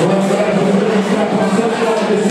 Vamos para a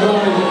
Hey,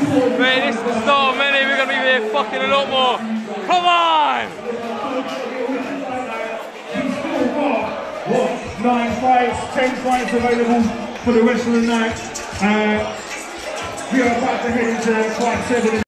Mate, this is the start, many. We're gonna be here fucking a lot more. Come on! What? Nine fights, ten fights available for the rest of the night. Uh, we are about to head into quite seven.